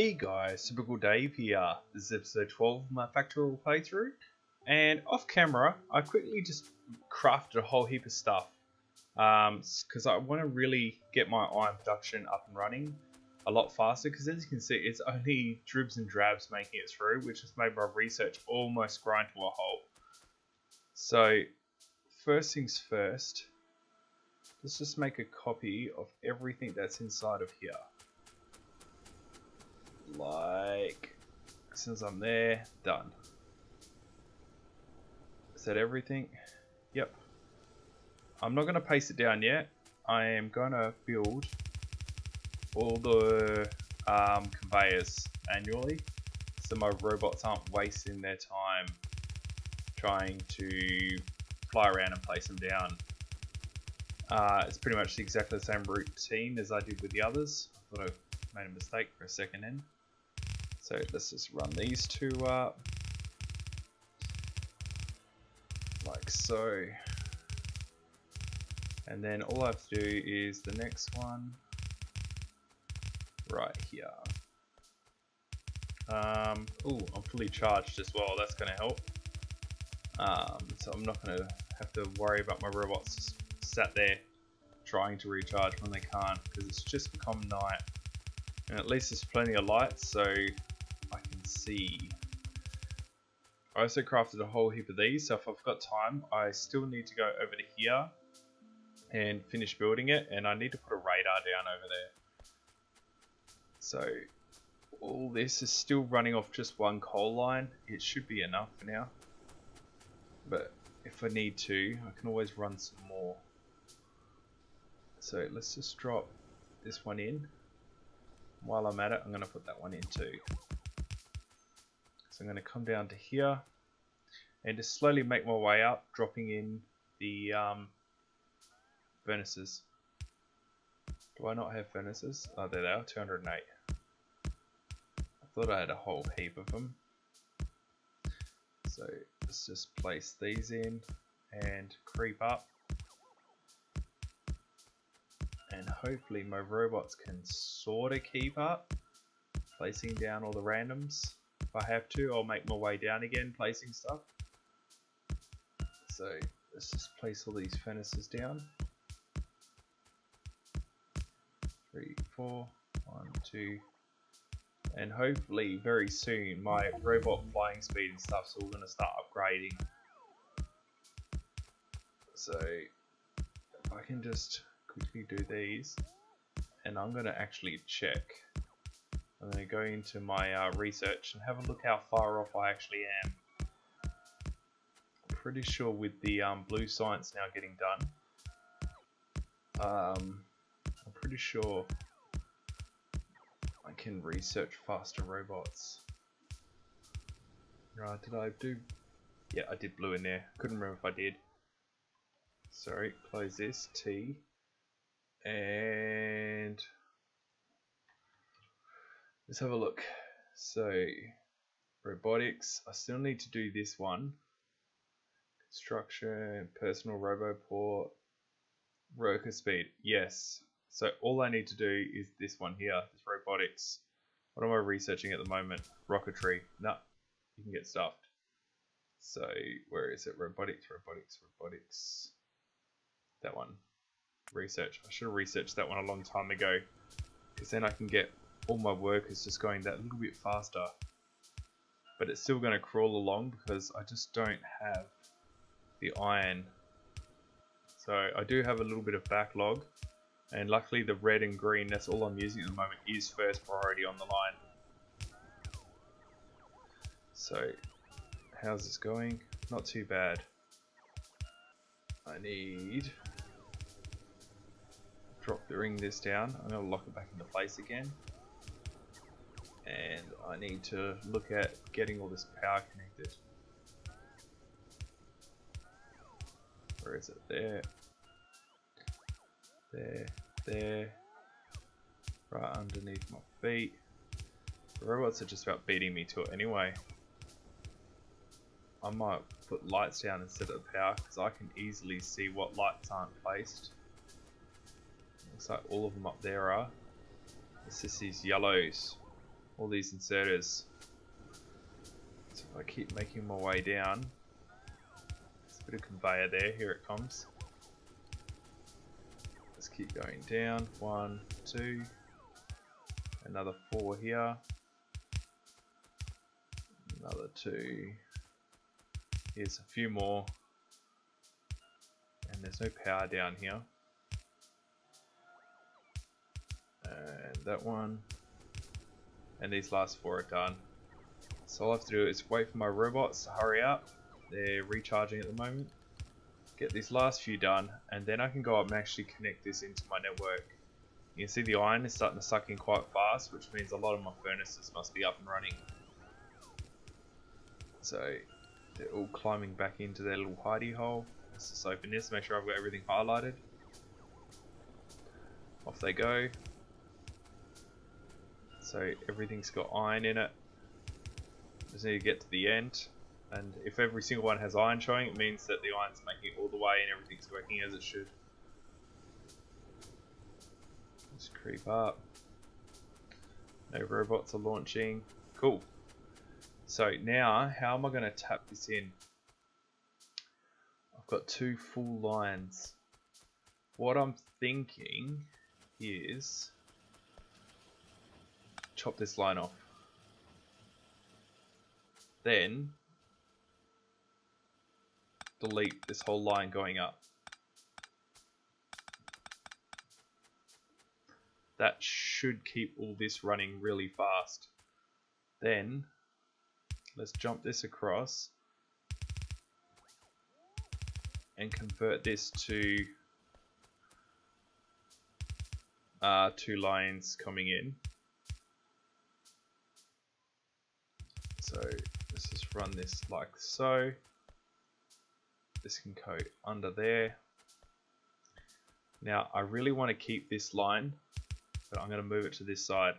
Hey guys, Super Cool Dave here. This is episode 12 of my Factorio playthrough. And off camera, I quickly just crafted a whole heap of stuff. Because um, I want to really get my iron production up and running a lot faster. Because as you can see, it's only dribs and drabs making it through, which has made my research almost grind to a halt. So, first things first, let's just make a copy of everything that's inside of here like since I'm there, done. Is that everything? Yep. I'm not going to paste it down yet. I am going to build all the um, conveyors annually so my robots aren't wasting their time trying to fly around and place them down. Uh, it's pretty much exactly the same routine as I did with the others. I thought I made a mistake for a second then. So let's just run these two up. Like so. And then all I have to do is the next one right here. Um, oh, I'm fully charged as well, that's going to help. Um, so I'm not going to have to worry about my robots just sat there trying to recharge when they can't because it's just become night. And at least there's plenty of light so see. I also crafted a whole heap of these, so if I've got time, I still need to go over to here and finish building it, and I need to put a radar down over there. So, all this is still running off just one coal line. It should be enough for now. But if I need to, I can always run some more. So let's just drop this one in. While I'm at it, I'm going to put that one in too. I'm going to come down to here and just slowly make my way up, dropping in the um, furnaces. Do I not have furnaces? Oh, there they are, 208. I thought I had a whole heap of them. So let's just place these in and creep up. And hopefully my robots can sort of keep up, placing down all the randoms. If I have to, I'll make my way down again, placing stuff. So let's just place all these furnaces down. Three, four, one, two, and hopefully very soon my robot flying speed and stuff's all going to start upgrading. So I can just quickly do these, and I'm going to actually check I'm going to go into my uh, research and have a look how far off I actually am. I'm pretty sure with the um, blue science now getting done, um, I'm pretty sure I can research faster robots. Right, did I do? Yeah, I did blue in there. Couldn't remember if I did. Sorry, close this, T. And Let's have a look. So, robotics. I still need to do this one. Construction, personal roboport, worker speed. Yes. So all I need to do is this one here, this robotics. What am I researching at the moment? Rocketry. No, you can get stuffed. So where is it? Robotics, robotics, robotics. That one. Research. I should have researched that one a long time ago. Because then I can get all my work is just going that little bit faster. But it's still going to crawl along because I just don't have the iron. So I do have a little bit of backlog. And luckily the red and green, that's all I'm using at the moment, is first priority on the line. So, how's this going? Not too bad. I need drop the ring this down. I'm going to lock it back into place again and I need to look at getting all this power connected. Where is it? There. There. There. Right underneath my feet. The robots are just about beating me to it anyway. I might put lights down instead of power because I can easily see what lights aren't placed. Looks like all of them up there are. It's just these yellows all these inserters. So if I keep making my way down, there's a bit of conveyor there, here it comes. Let's keep going down, one, two, another four here, another two, here's a few more, and there's no power down here. And that one, and these last four are done. So all I have to do is wait for my robots to hurry up. They're recharging at the moment. Get these last few done, and then I can go up and actually connect this into my network. You can see the iron is starting to suck in quite fast, which means a lot of my furnaces must be up and running. So they're all climbing back into their little hidey hole. Let's just open this, make sure I've got everything highlighted. Off they go. So everything's got iron in it. Just need to get to the end. And if every single one has iron showing, it means that the iron's making it all the way and everything's working as it should. Just creep up. No robots are launching. Cool. So now, how am I going to tap this in? I've got two full lines. What I'm thinking is chop this line off. Then delete this whole line going up. That should keep all this running really fast. Then let's jump this across and convert this to uh, two lines coming in. So let's just run this like so. This can go under there. Now I really want to keep this line, but I'm going to move it to this side.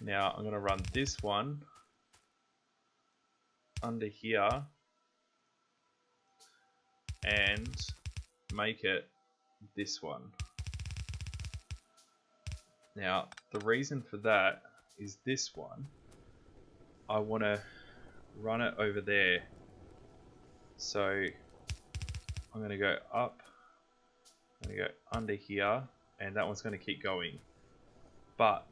Now I'm going to run this one under here and make it this one. Now the reason for that is this one I want to run it over there. So I'm going to go up, I'm going to go under here, and that one's going to keep going. But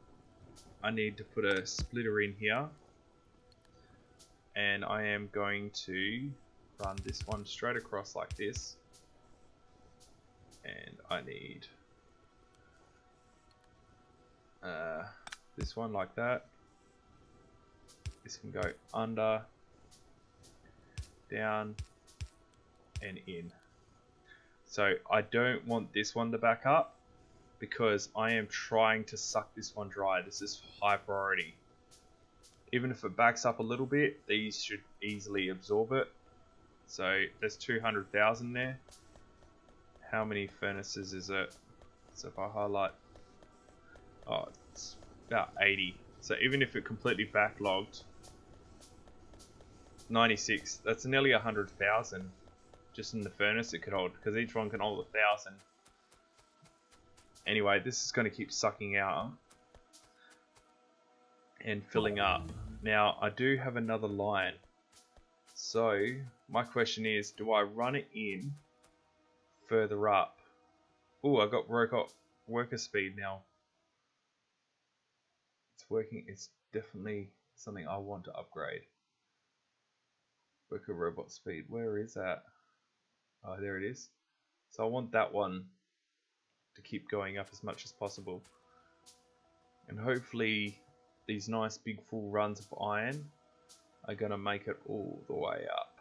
I need to put a splitter in here, and I am going to run this one straight across like this, and I need uh, this one like that this can go under, down, and in. So I don't want this one to back up because I am trying to suck this one dry. This is high priority. Even if it backs up a little bit, these should easily absorb it. So there's 200,000 there. How many furnaces is it? So if I highlight, oh, it's about 80. So even if it completely backlogged, 96. That's nearly 100,000 just in the furnace it could hold, because each one can hold a thousand. Anyway, this is going to keep sucking out and filling up. Now, I do have another line. So, my question is, do I run it in further up? Oh, I got worker, worker speed now. It's working. It's definitely something I want to upgrade. Worker robot speed. Where is that? Oh, there it is. So I want that one to keep going up as much as possible. And hopefully these nice big full runs of iron are going to make it all the way up.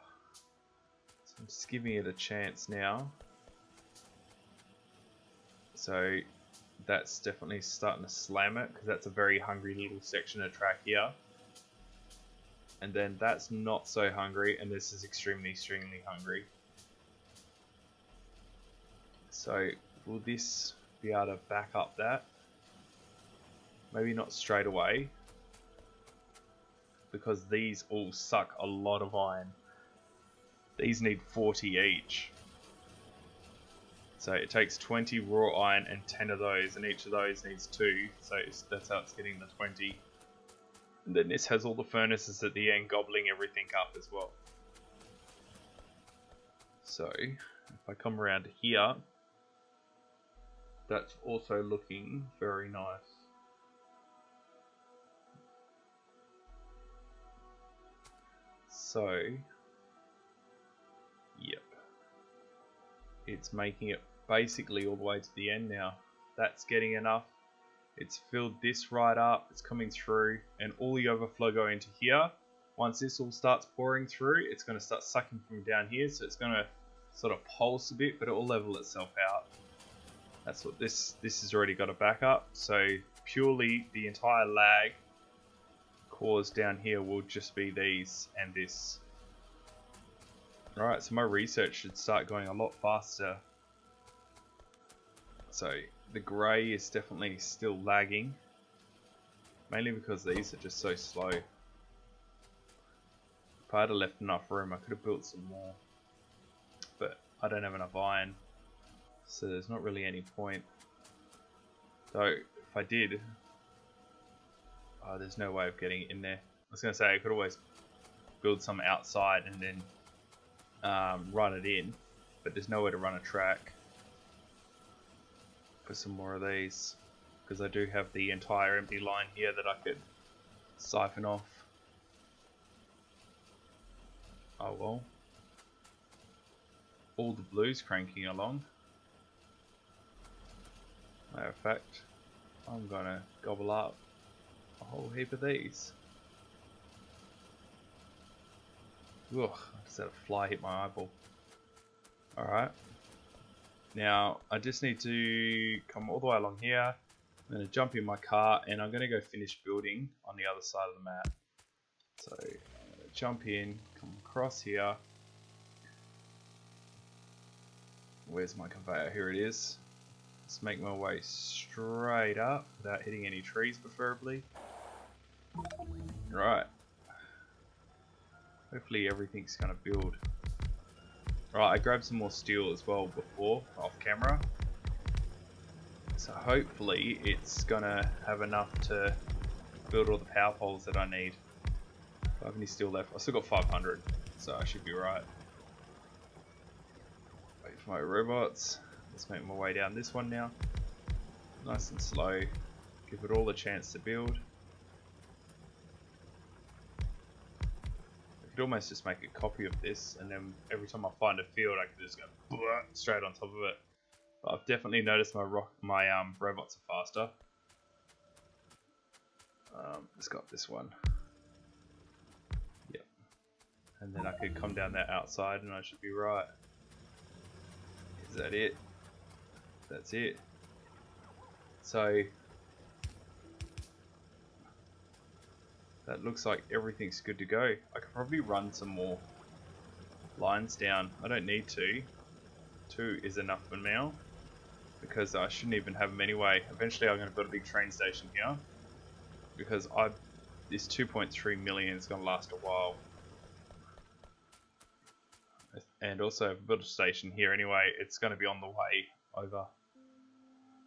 So I'm just giving it a chance now. So that's definitely starting to slam it because that's a very hungry little section of track here and then that's not so hungry, and this is extremely, extremely hungry. So will this be able to back up that? Maybe not straight away, because these all suck a lot of iron. These need 40 each. So it takes 20 raw iron and 10 of those, and each of those needs 2, so that's how it's getting the 20. And then this has all the furnaces at the end gobbling everything up as well. So, if I come around here, that's also looking very nice. So, yep. It's making it basically all the way to the end now. That's getting enough. It's filled this right up, it's coming through, and all the overflow going into here. Once this all starts pouring through, it's going to start sucking from down here, so it's going to sort of pulse a bit, but it will level itself out. That's what this this has already got a backup. So purely the entire lag caused down here will just be these and this. Alright, so my research should start going a lot faster. So the grey is definitely still lagging. Mainly because these are just so slow. If I had left enough room I could have built some more. But I don't have enough iron so there's not really any point. Though, if I did, oh, there's no way of getting it in there. I was going to say I could always build some outside and then um, run it in, but there's nowhere to run a track for some more of these because I do have the entire empty line here that I could siphon off. Oh well. All the blues cranking along. Matter of fact, I'm gonna gobble up a whole heap of these. Ugh, I just had a fly hit my eyeball. Alright. Now, I just need to come all the way along here. I'm going to jump in my car and I'm going to go finish building on the other side of the map. So, jump in, come across here. Where's my conveyor? Here it is. Let's make my way straight up without hitting any trees preferably. Right. Hopefully everything's going to build. Right, I grabbed some more steel as well before, off camera. So hopefully it's to have enough to build all the power poles that I need. Do I have any steel left? I still got 500, so I should be right. Wait for my robots. Let's make my way down this one now. Nice and slow. Give it all a chance to build. Could almost just make a copy of this and then every time I find a field I could just go straight on top of it. But I've definitely noticed my rock, my um, robots are faster. Um, let's go this one. Yep. And then I could come down that outside and I should be right. Is that it? that's it. So that looks like everything's good to go. I could probably run some more lines down. I don't need to. Two is enough for now because I shouldn't even have them anyway. Eventually I'm going to build a big train station here because I this 2.3 million is going to last a while. And also, if I build a station here anyway, it's going to be on the way over.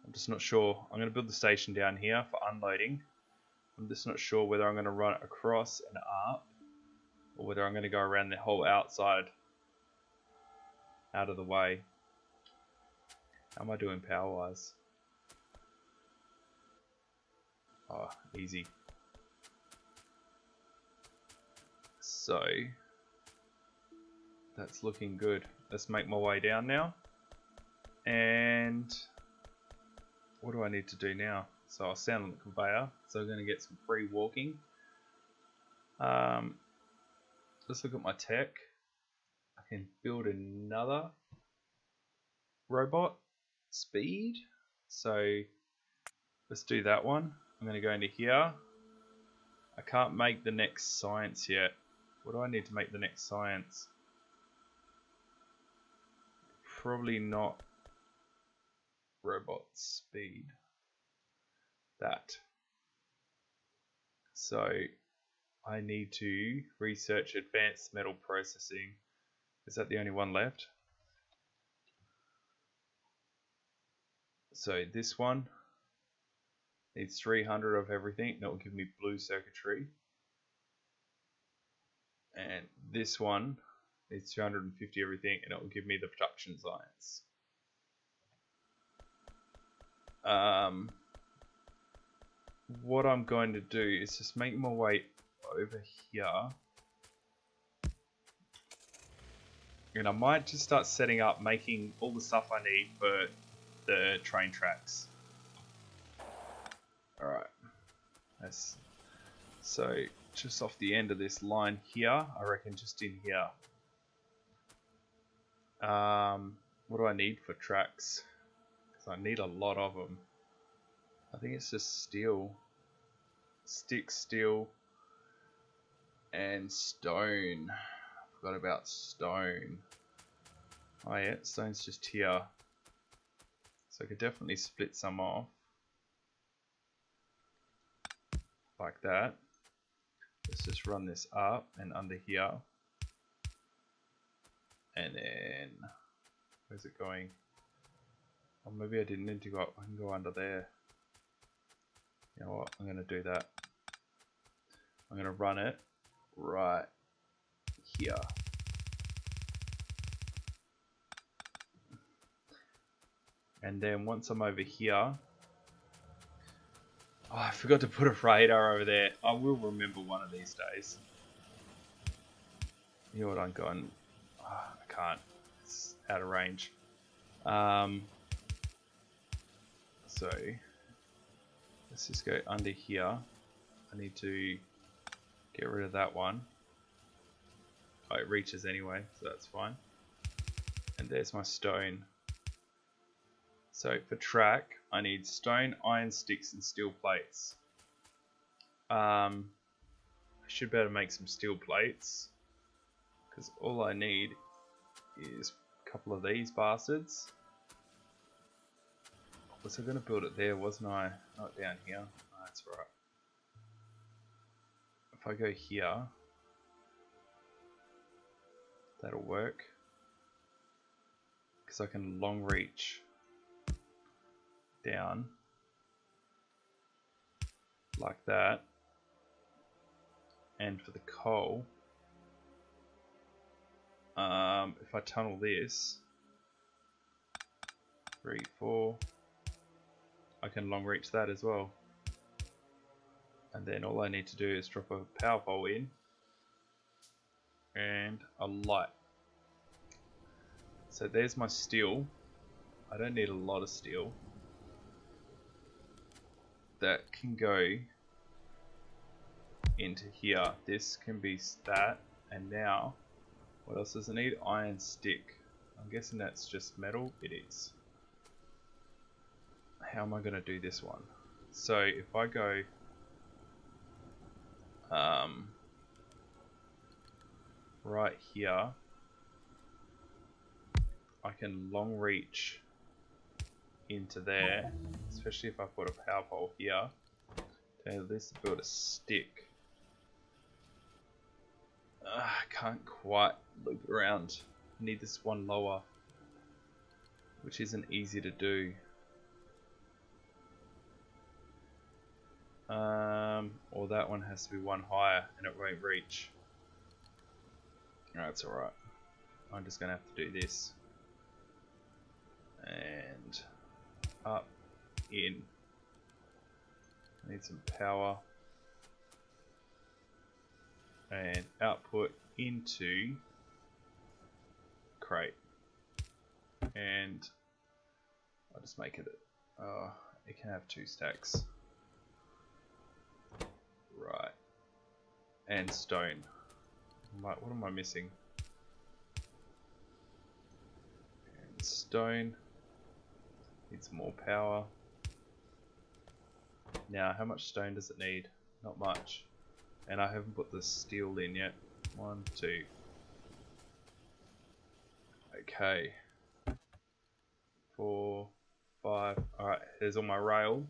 I'm just not sure. I'm going to build the station down here for unloading. I'm just not sure whether I'm going to run it across and up or whether I'm going to go around the whole outside out of the way. How am I doing power wise? Oh, easy. So, that's looking good. Let's make my way down now. And what do I need to do now? So I'll stand on the conveyor. So I'm going to get some free walking. Um, let's look at my tech. I can build another robot speed. So let's do that one. I'm going to go into here. I can't make the next science yet. What do I need to make the next science? Probably not robot speed. That. So I need to research advanced metal processing. Is that the only one left? So this one needs 300 of everything. That will give me blue circuitry. And this one needs 250 everything, and it will give me the production science. Um, what I'm going to do is just make my way over here. And I might just start setting up making all the stuff I need for the train tracks. Alright. That's so just off the end of this line here, I reckon just in here. Um, what do I need for tracks? Because I need a lot of them. I think it's just steel. Stick, steel, and stone. Forgot about stone. Oh yeah, stone's just here. So I could definitely split some off. Like that. Let's just run this up and under here. And then, where's it going? Oh, maybe I didn't need to go, I can go under there. You know what, I'm going to do that. I'm going to run it right here. And then once I'm over here, oh, I forgot to put a radar over there. I will remember one of these days. You know what I'm going, oh, I can't, it's out of range. Um, so let's just go under here. I need to get rid of that one. Oh, it reaches anyway, so that's fine. And there's my stone. So for track, I need stone, iron sticks, and steel plates. Um, I should be able to make some steel plates. Because all I need is a couple of these bastards. Was I going to build it there, wasn't I? Not down here. Oh, that's right. If I go here, that'll work. Because I can long reach down like that and for the coal um, if I tunnel this three four I can long reach that as well and then all I need to do is drop a power pole in and a light so there's my steel I don't need a lot of steel that can go into here. This can be that, and now, what else does it need? Iron stick. I'm guessing that's just metal. It is. How am I going to do this one? So if I go um, right here, I can long reach into there, especially if I put a power pole here. Okay, let's build a stick. Uh, I can't quite loop around. I need this one lower, which isn't easy to do. Um, or that one has to be one higher and it won't reach. That's alright. I'm just going to have to do this. And up, in. I need some power. And output into crate. And I'll just make it, uh, it can have two stacks. Right. And stone. What am I missing? And stone. Needs more power. Now, how much stone does it need? Not much. And I haven't put the steel in yet. One, two. Okay. Four, five. Alright, here's all my rail.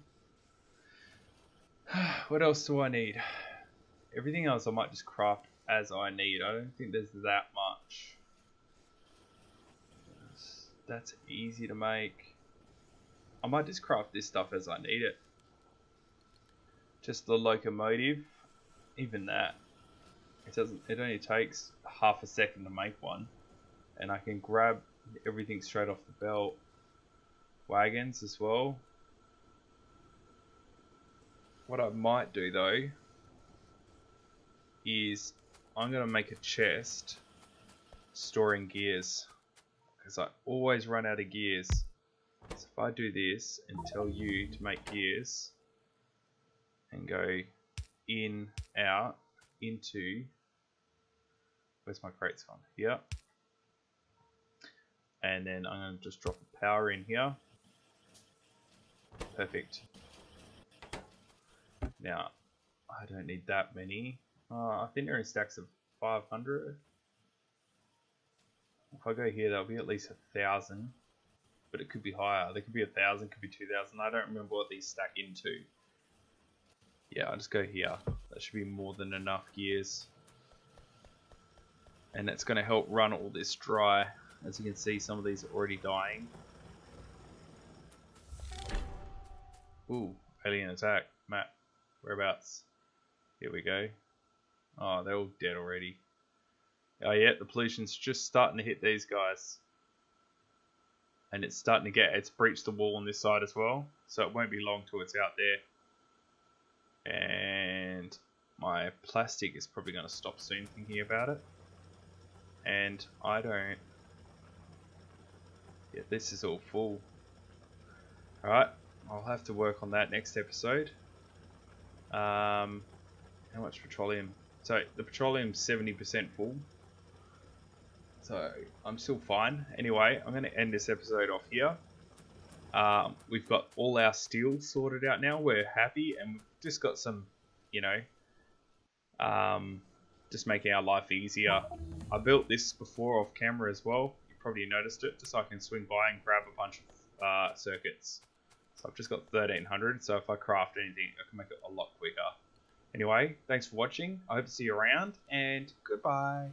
what else do I need? Everything else I might just craft as I need. I don't think there's that much. That's easy to make. I might just craft this stuff as I need it. Just the locomotive, even that. It doesn't. It only takes half a second to make one, and I can grab everything straight off the belt. Wagons as well. What I might do though is I'm gonna make a chest storing gears because I always run out of gears. So if I do this and tell you to make gears and go in, out, into, where's my crates gone? Here. And then I'm going to just drop the power in here. Perfect. Now, I don't need that many. Uh, I think they're in stacks of 500. If I go here, that'll be at least a thousand, but it could be higher. There could be a thousand, could be two thousand. I don't remember what these stack into. Yeah, I'll just go here. That should be more than enough gears. And that's going to help run all this dry. As you can see, some of these are already dying. Ooh, alien attack. Map. Whereabouts? Here we go. Oh, they're all dead already. Oh yeah, the pollution's just starting to hit these guys. And it's starting to get, it's breached the wall on this side as well. So it won't be long till it's out there. And my plastic is probably going to stop soon thinking about it. And I don't... Yeah, this is all full. Alright, I'll have to work on that next episode. Um, how much petroleum? So the petroleum's 70% full. So I'm still fine. Anyway, I'm going to end this episode off here. Um, we've got all our steel sorted out now. We're happy, and we've just got some, you know, um, just making our life easier. I built this before off camera as well. You probably noticed it, just so I can swing by and grab a bunch of uh, circuits. So I've just got 1300, so if I craft anything, I can make it a lot quicker. Anyway, thanks for watching. I hope to see you around, and goodbye.